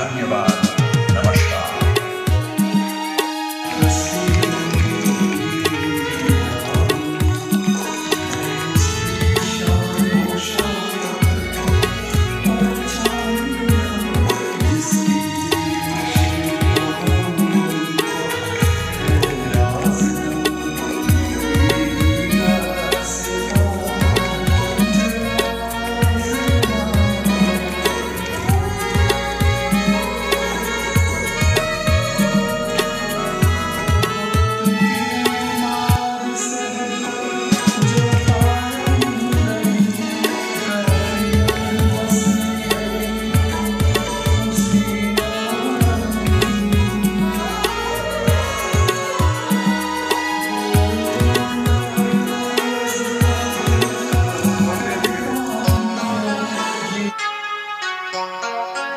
धन्यवाद Bye.